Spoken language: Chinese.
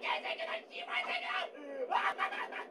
给谁给他洗牌谁给啊哈哈